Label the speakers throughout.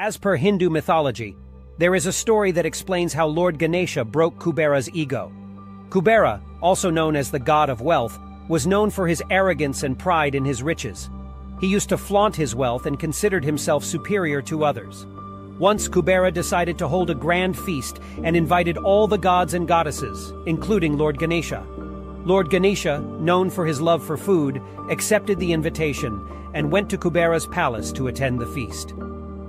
Speaker 1: As per Hindu mythology, there is a story that explains how Lord Ganesha broke Kubera's ego. Kubera, also known as the god of wealth, was known for his arrogance and pride in his riches. He used to flaunt his wealth and considered himself superior to others. Once Kubera decided to hold a grand feast and invited all the gods and goddesses, including Lord Ganesha. Lord Ganesha, known for his love for food, accepted the invitation and went to Kubera's palace to attend the feast.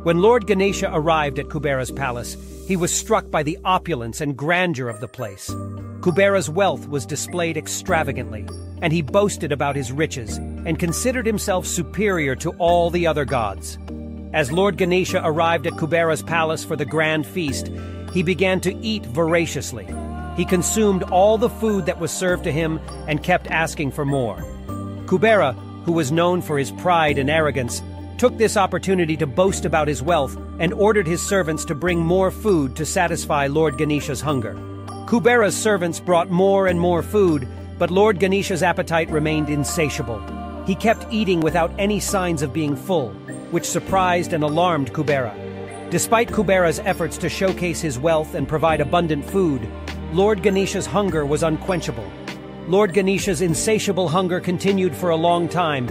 Speaker 1: When Lord Ganesha arrived at Kubera's palace, he was struck by the opulence and grandeur of the place. Kubera's wealth was displayed extravagantly, and he boasted about his riches and considered himself superior to all the other gods. As Lord Ganesha arrived at Kubera's palace for the grand feast, he began to eat voraciously. He consumed all the food that was served to him and kept asking for more. Kubera, who was known for his pride and arrogance, took this opportunity to boast about his wealth and ordered his servants to bring more food to satisfy Lord Ganesha's hunger. Kubera's servants brought more and more food, but Lord Ganesha's appetite remained insatiable. He kept eating without any signs of being full, which surprised and alarmed Kubera. Despite Kubera's efforts to showcase his wealth and provide abundant food, Lord Ganesha's hunger was unquenchable. Lord Ganesha's insatiable hunger continued for a long time,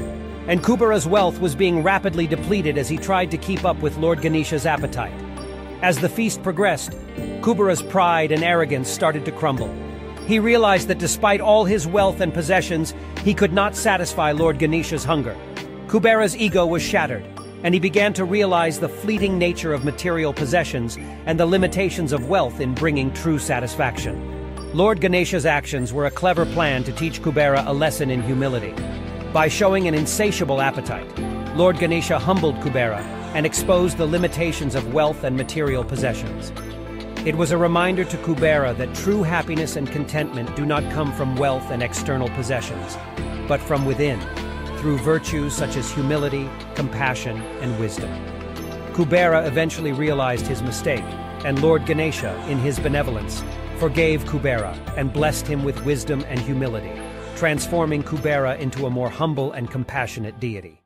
Speaker 1: and Kubera's wealth was being rapidly depleted as he tried to keep up with Lord Ganesha's appetite. As the feast progressed, Kubera's pride and arrogance started to crumble. He realized that despite all his wealth and possessions, he could not satisfy Lord Ganesha's hunger. Kubera's ego was shattered, and he began to realize the fleeting nature of material possessions and the limitations of wealth in bringing true satisfaction. Lord Ganesha's actions were a clever plan to teach Kubera a lesson in humility. By showing an insatiable appetite, Lord Ganesha humbled Kubera and exposed the limitations of wealth and material possessions. It was a reminder to Kubera that true happiness and contentment do not come from wealth and external possessions, but from within, through virtues such as humility, compassion, and wisdom. Kubera eventually realized his mistake, and Lord Ganesha, in his benevolence, forgave Kubera and blessed him with wisdom and humility, transforming Kubera into a more humble and compassionate deity.